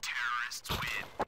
terrorists win.